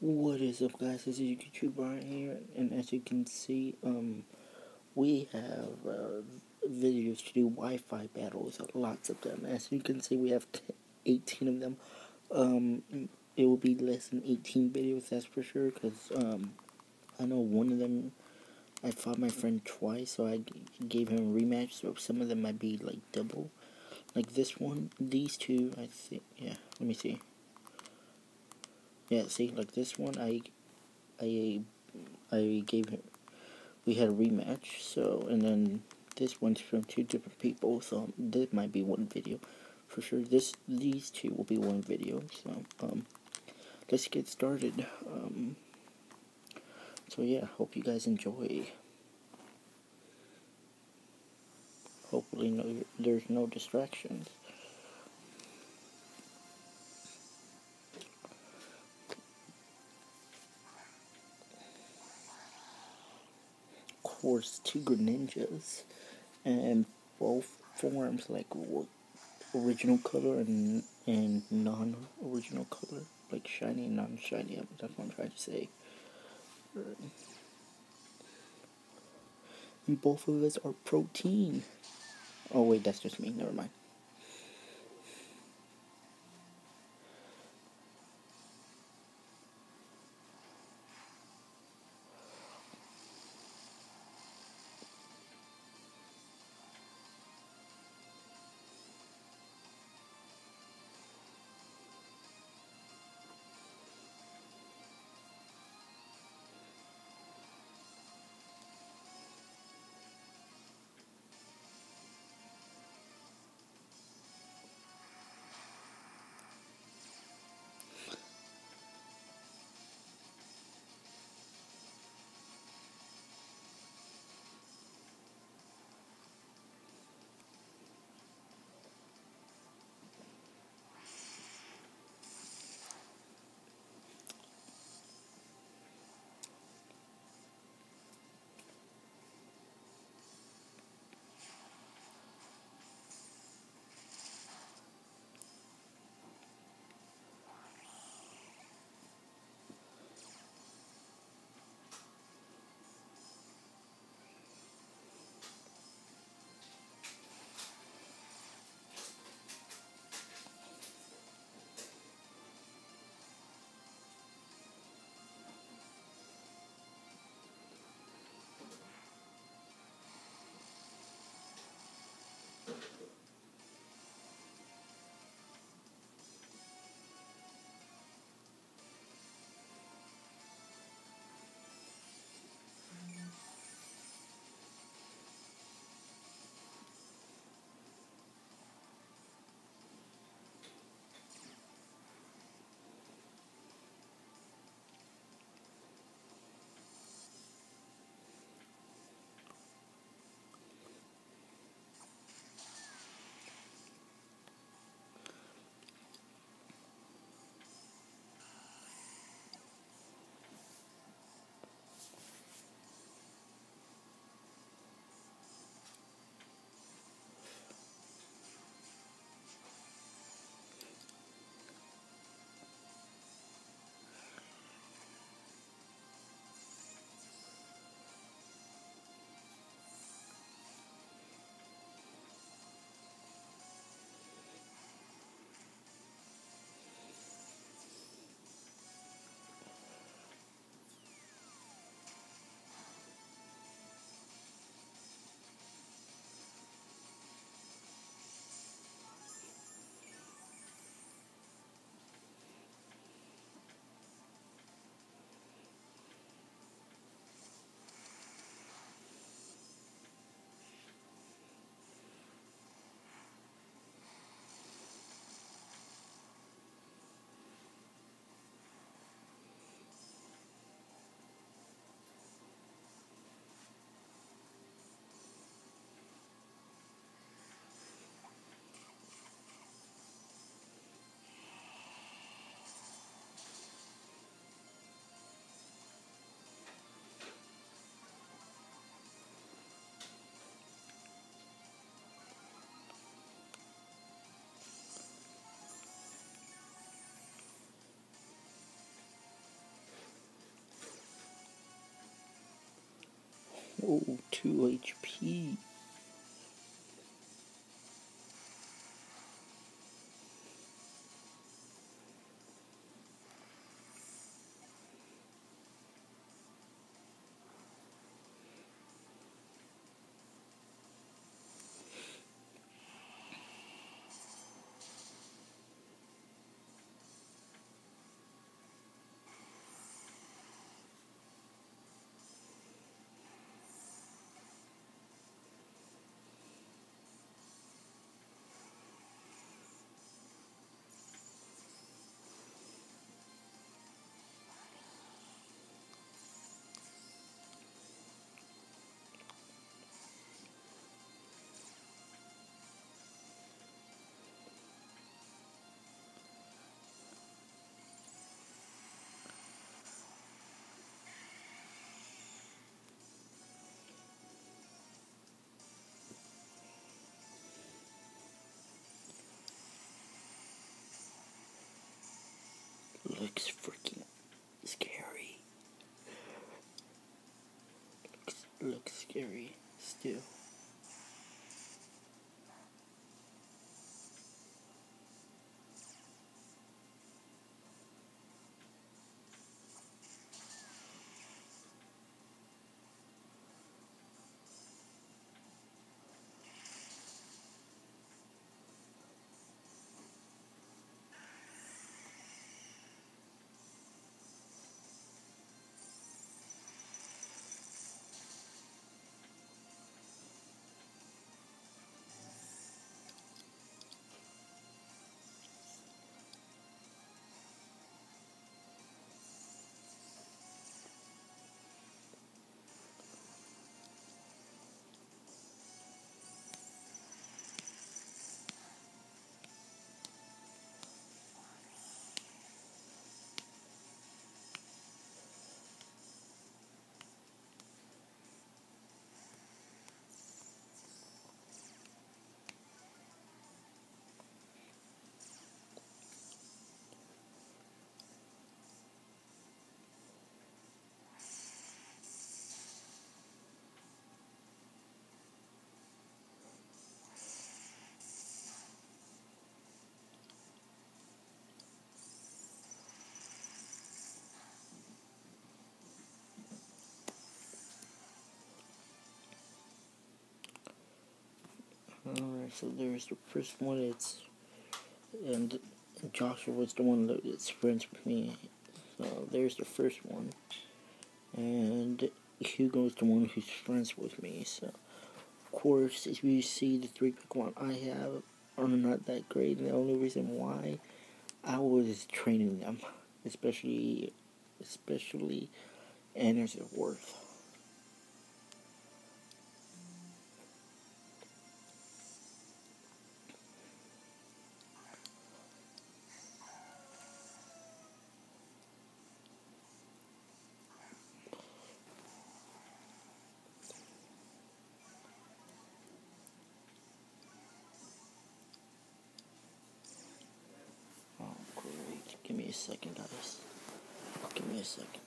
What is up guys, this is YouTube Brian here, and as you can see, um, we have, uh, videos to do Wi-Fi battles, lots of them. As you can see, we have 18 of them. Um, it will be less than 18 videos, that's for sure, because, um, I know one of them, I fought my friend twice, so I gave him a rematch, so some of them might be, like, double. Like this one, these two, I think, yeah, let me see. Yeah, see, like this one, I, I, I gave him, we had a rematch, so, and then this one's from two different people, so this might be one video, for sure. This, these two will be one video, so, um, let's get started. Um, so yeah, hope you guys enjoy. Hopefully, no, there's no distractions. Two Greninjas and both forms like original color and and non-original color like shiny and non-shiny that's what I'm trying to say. And both of us are Protean. Oh wait that's just me. Never mind Oh, 2 HP. Looks freaking scary. Looks, looks scary still. So there's the first one. Ace and Joshua was the one that's friends with me. So there's the first one, and Hugo is the one who's friends with me. So of course, if you see the three Pokemon I have are not that great, and the only reason why I was training them, especially especially Energy Worth. Give me a second, guys. Give me a second.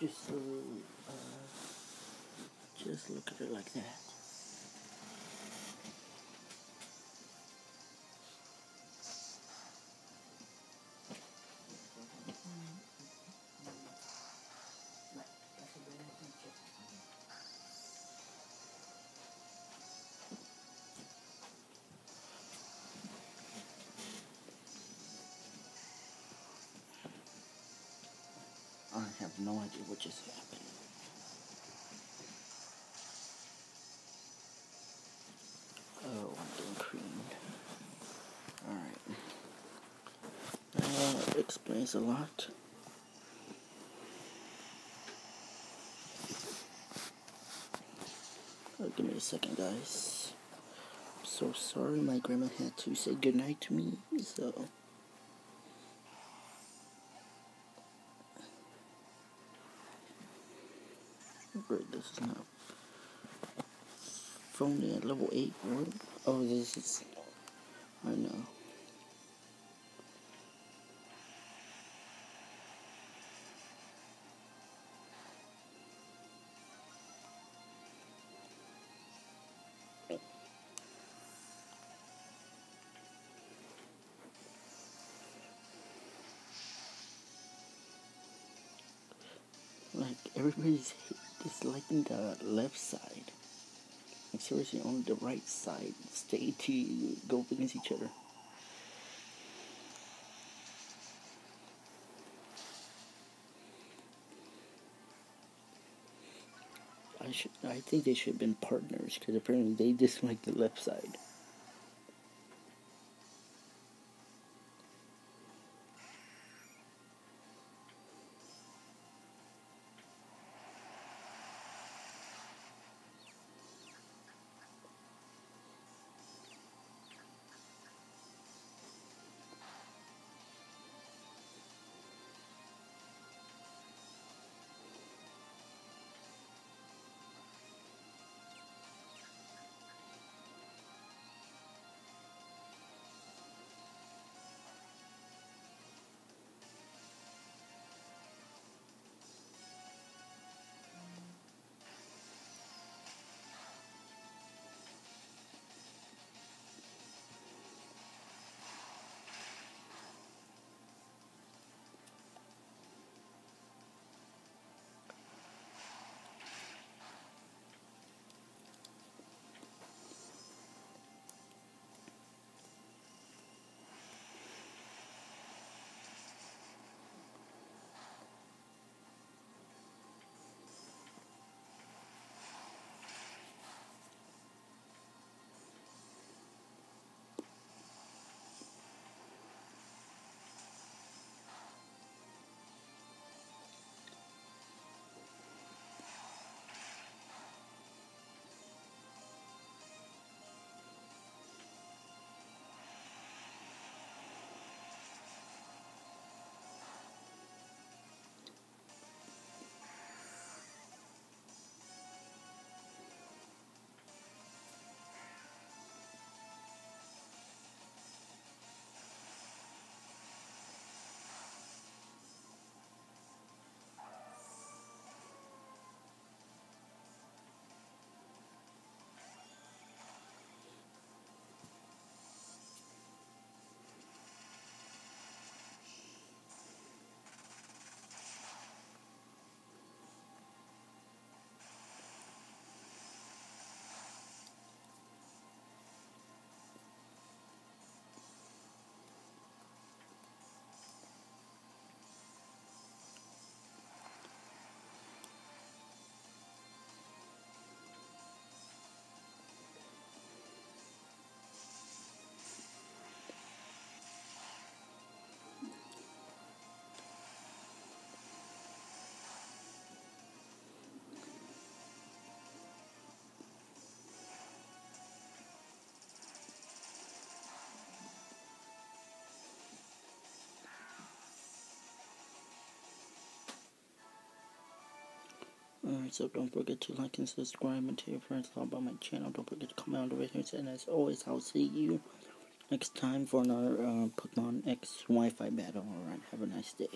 Just, uh, just look at it like that. Have no idea what just happened. Oh, I'm getting creamed. Alright. Uh, that explains a lot. Oh, give me a second, guys. I'm so sorry my grandma had to say goodnight to me, so... word. This is not from the level 8 word. Oh, this is. I know. like everybody's disliking the left side. Like seriously, on the right side, stay to go against each other. I should. I think they should have been partners because apparently they dislike the left side. Alright, so don't forget to like and subscribe and tell your friends about my channel. Don't forget to comment on the videos. And as always, I'll see you next time for another uh, Pokemon X Wi-Fi battle. Alright, have a nice day.